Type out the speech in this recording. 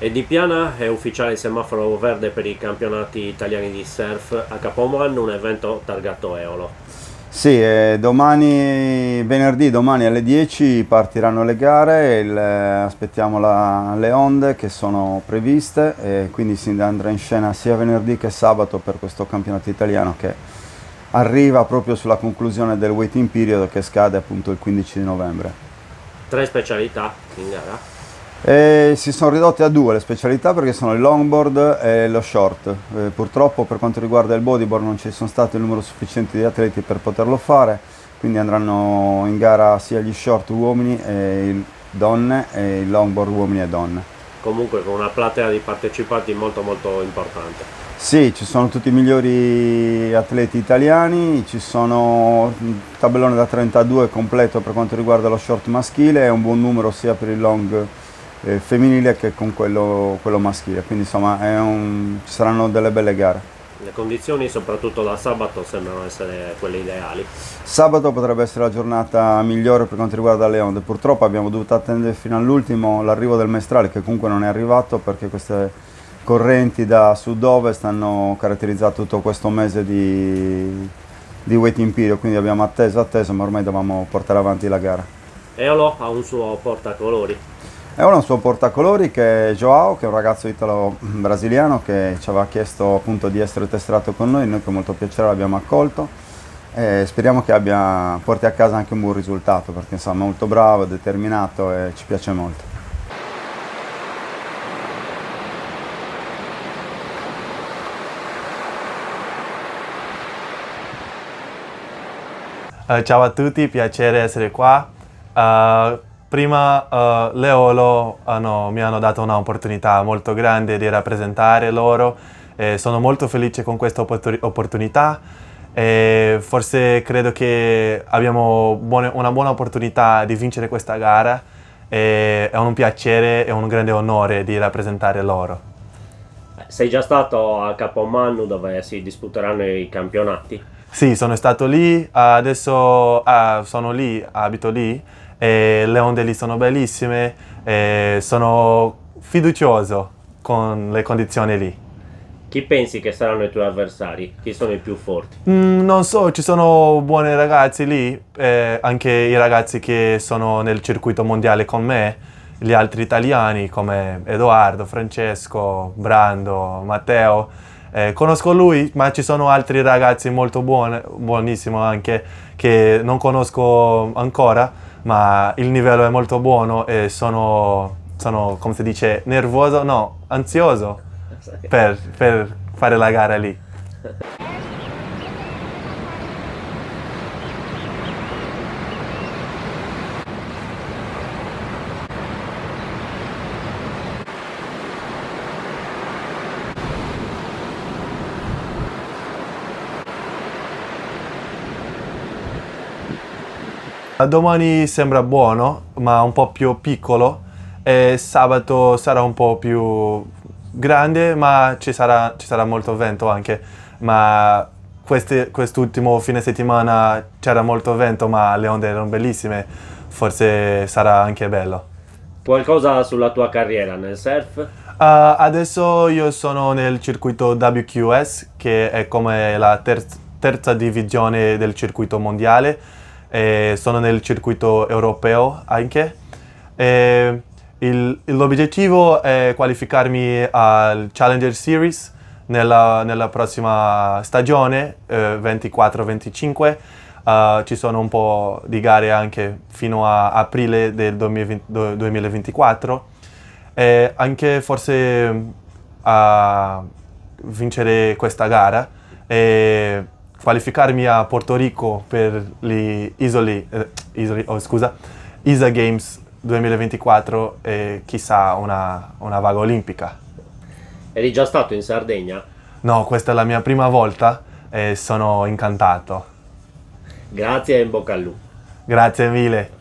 E di Piana è ufficiale il semaforo verde per i campionati italiani di surf a Capoman, un evento targato Eolo. Sì, eh, domani, venerdì, domani alle 10 partiranno le gare, il, eh, aspettiamo la, le onde che sono previste e quindi si andrà in scena sia venerdì che sabato per questo campionato italiano che arriva proprio sulla conclusione del waiting period che scade appunto il 15 di novembre. Tre specialità in gara? E si sono ridotte a due le specialità perché sono il longboard e lo short. Eh, purtroppo per quanto riguarda il bodyboard non ci sono stati il numero sufficiente di atleti per poterlo fare, quindi andranno in gara sia gli short uomini e donne e il longboard uomini e donne. Comunque con una platea di partecipanti molto molto importante. Sì, ci sono tutti i migliori atleti italiani, ci sono un tabellone da 32 completo per quanto riguarda lo short maschile e un buon numero sia per il long eh, femminile che con quello, quello maschile, quindi insomma un, ci saranno delle belle gare. Le condizioni soprattutto da sabato sembrano essere quelle ideali. Sabato potrebbe essere la giornata migliore per quanto riguarda le onde, purtroppo abbiamo dovuto attendere fino all'ultimo l'arrivo del mestrale che comunque non è arrivato perché queste correnti da sud-ovest hanno caratterizzato tutto questo mese di, di waiting period, quindi abbiamo atteso, atteso, ma ormai dovevamo portare avanti la gara. Eolo ha un suo portacolori e ora un suo portacolori che è Joao, che è un ragazzo italo-brasiliano che ci aveva chiesto appunto di essere testato con noi, noi con molto piacere l'abbiamo accolto e speriamo che abbia, porti a casa anche un buon risultato perché insomma è molto bravo, determinato e ci piace molto. Uh, ciao a tutti, piacere essere qua. Uh, Prima uh, Leolo hanno, mi hanno dato un'opportunità molto grande di rappresentare loro e sono molto felice con questa opportunità e forse credo che abbiamo buone, una buona opportunità di vincere questa gara e è un piacere e un grande onore di rappresentare loro. Sei già stato a Capomannu dove si disputeranno i campionati? Sì, sono stato lì, adesso uh, sono lì, abito lì e le onde lì sono bellissime e sono fiducioso con le condizioni lì. Chi pensi che saranno i tuoi avversari? Chi sono i più forti? Mm, non so, ci sono buoni ragazzi lì, eh, anche i ragazzi che sono nel circuito mondiale con me, gli altri italiani come Edoardo, Francesco, Brando, Matteo. Eh, conosco lui, ma ci sono altri ragazzi molto buoni, buonissimi anche, che non conosco ancora ma il livello è molto buono e sono, sono come si dice, nervoso, no, ansioso per, per fare la gara lì. Domani sembra buono, ma un po' più piccolo e sabato sarà un po' più grande, ma ci sarà, ci sarà molto vento anche. Ma questi, quest'ultimo fine settimana c'era molto vento, ma le onde erano bellissime, forse sarà anche bello. Qualcosa sulla tua carriera nel surf? Uh, adesso io sono nel circuito WQS, che è come la terza, terza divisione del circuito mondiale eh, sono nel circuito europeo anche. Eh, il, l'obiettivo è qualificarmi al Challenger Series nella, nella prossima stagione, eh, 24-25. Uh, ci sono un po' di gare anche fino a aprile del 2020, 2024 e anche forse a vincere questa gara. E qualificarmi a Porto Rico per gli Isoli, eh, Isoli oh, scusa, ISA Games 2024 e chissà una, una vaga olimpica. Eri già stato in Sardegna? No, questa è la mia prima volta e sono incantato. Grazie e in bocca al lupo. Grazie mille.